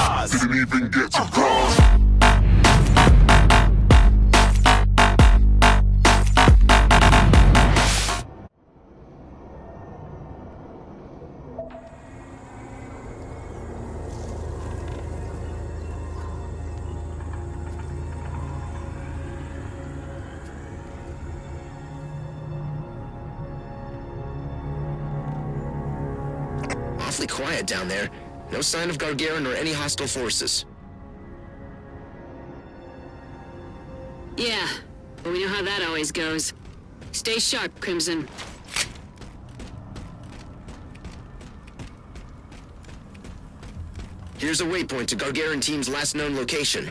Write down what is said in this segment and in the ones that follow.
stars. Didn't even get to cross. Awfully quiet down there. No sign of Gagarin or any hostile forces. Yeah, but we know how that always goes. Stay sharp, Crimson. Here's a waypoint to Gagarin team's last known location.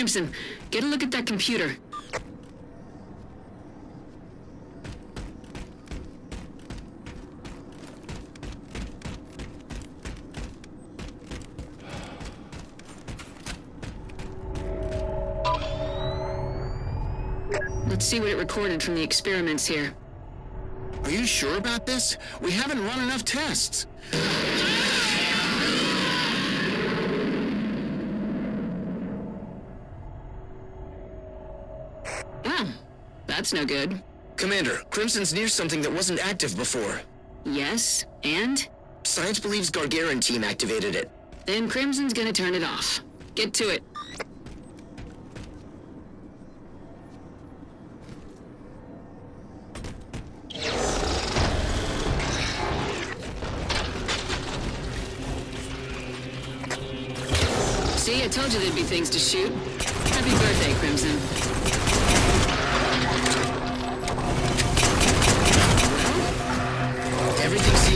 Crimson, get a look at that computer. Let's see what it recorded from the experiments here. Are you sure about this? We haven't run enough tests. That's no good. Commander, Crimson's near something that wasn't active before. Yes, and? Science believes Gagarin team activated it. Then Crimson's gonna turn it off. Get to it. See, I told you there'd be things to shoot. Happy birthday, Crimson.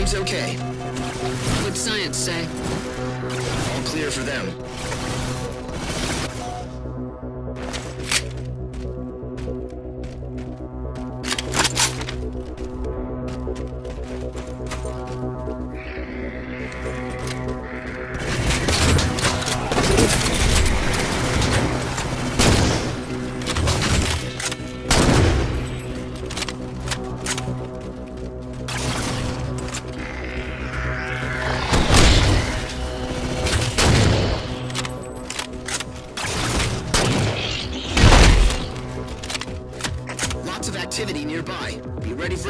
Seems okay. What'd science say? All clear for them.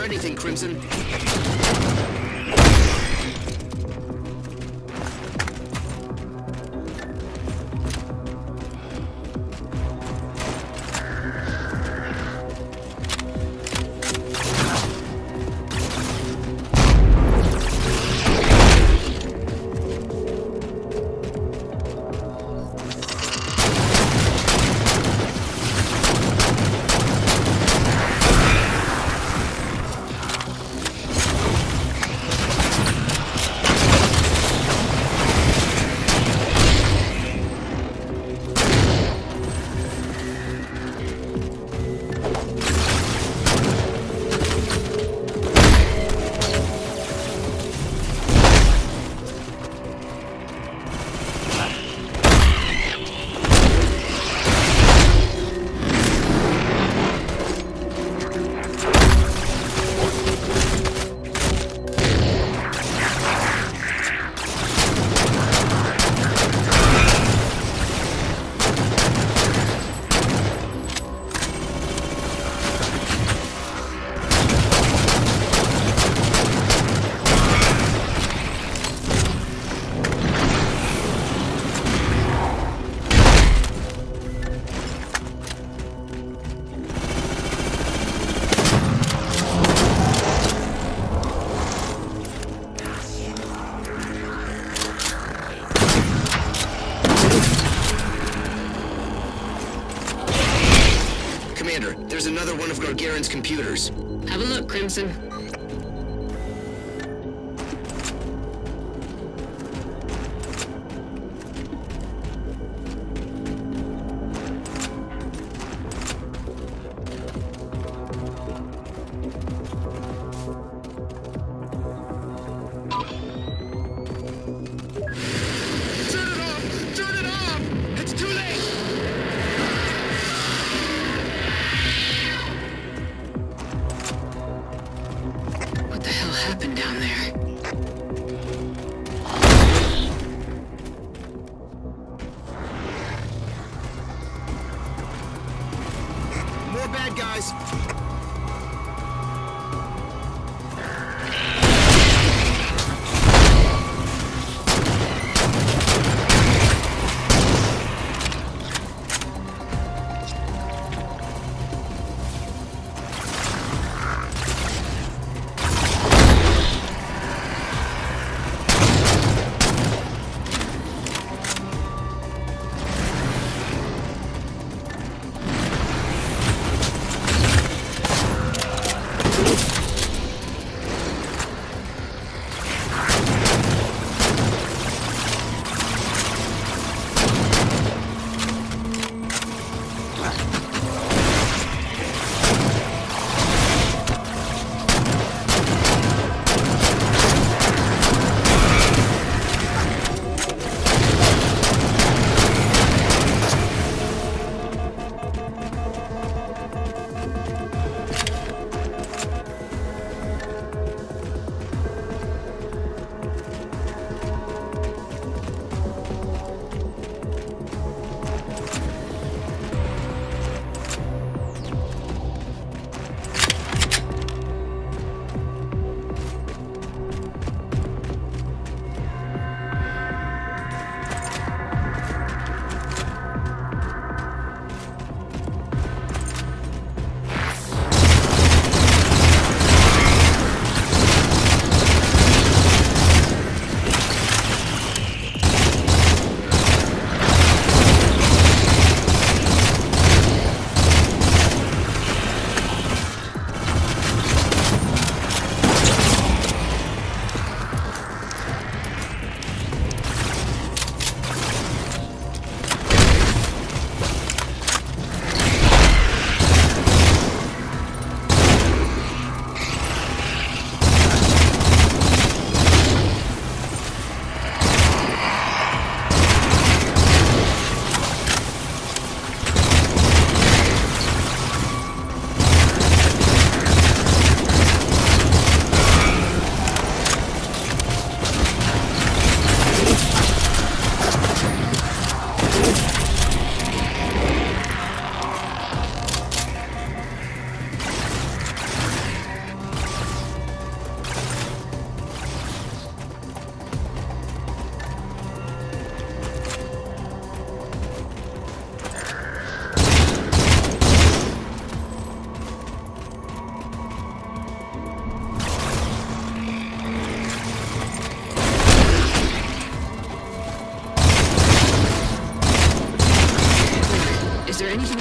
Anything, Crimson. Another one of Gagarin's computers. Have a look, Crimson.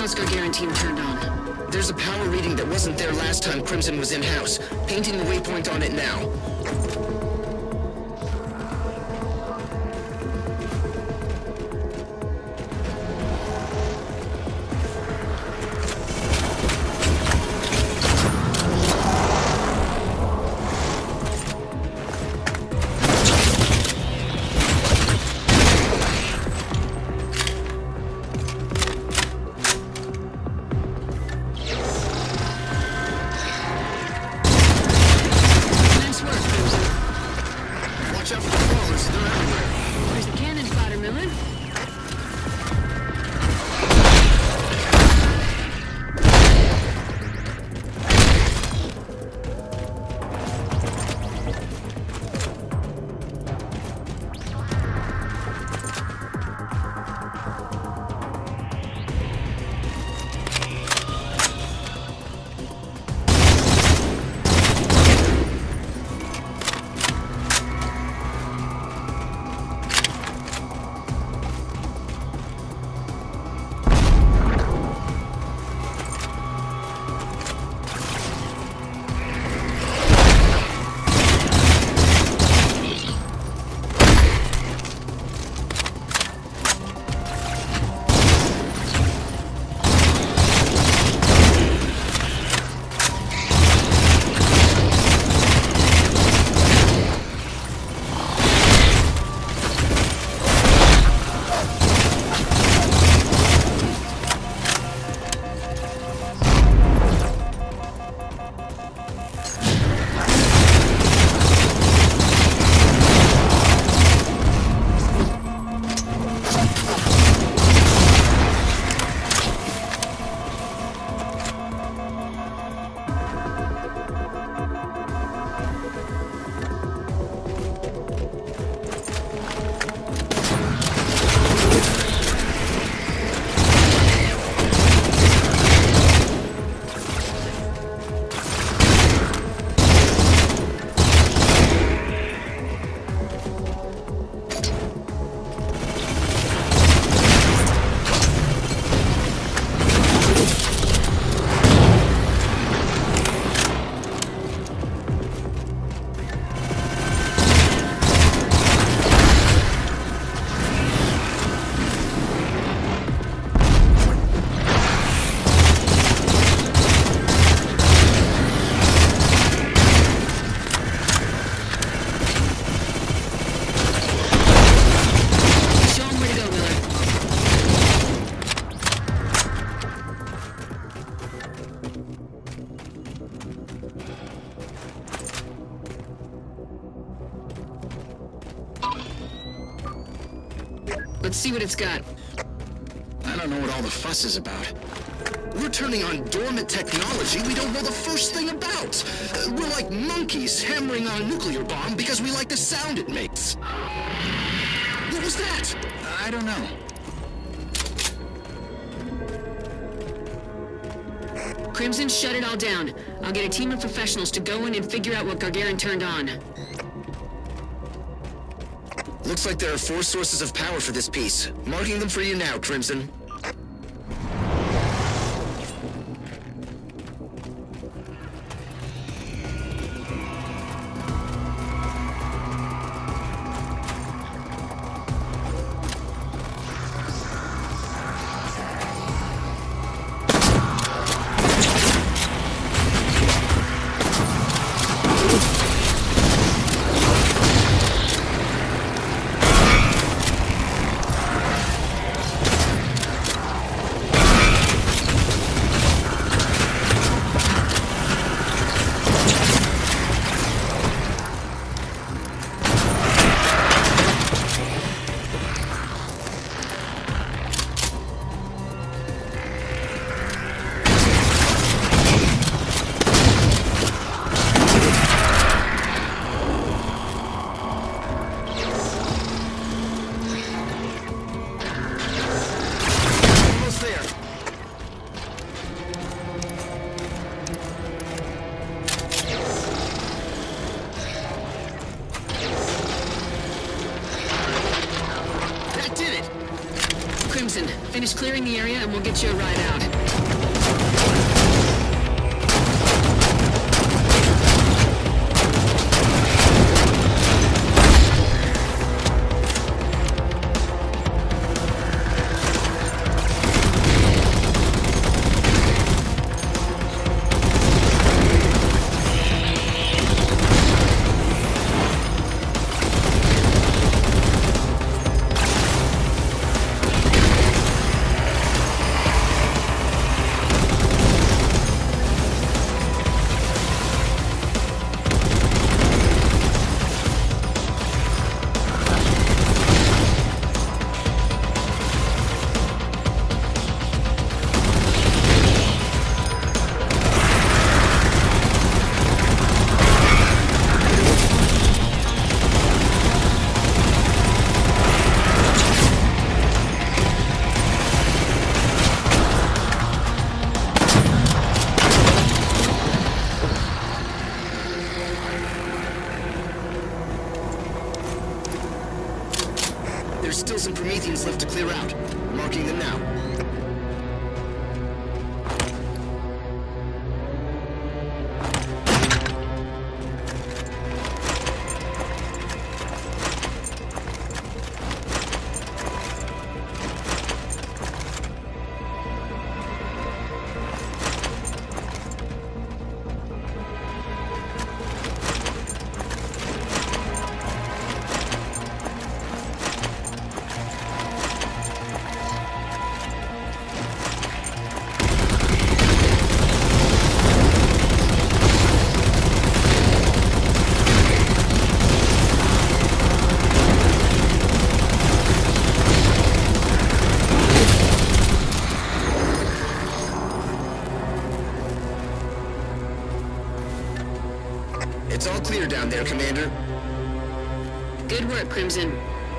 There anything else turned on? There's a power reading that wasn't there last time Crimson was in-house. Painting the waypoint on it now. It's got. I don't know what all the fuss is about. We're turning on dormant technology we don't know the first thing about. Uh, we're like monkeys hammering on a nuclear bomb because we like the sound it makes. What was that? I don't know. Crimson, shut it all down. I'll get a team of professionals to go in and figure out what Gagarin turned on. Looks like there are four sources of power for this piece. Marking them for you now, Crimson. Finish clearing the area and we'll get you a ride out. Clear down there, Commander. Good work, Crimson.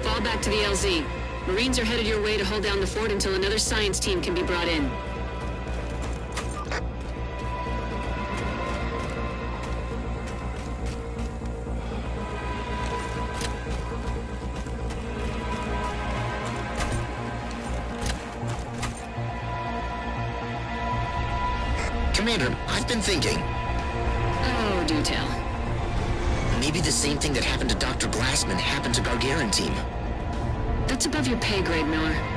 Fall back to the LZ. Marines are headed your way to hold down the fort until another science team can be brought in. Commander, I've been thinking. Oh, do tell. Maybe the same thing that happened to Dr. Glassman happened to Gagarin team. That's above your pay grade, Miller.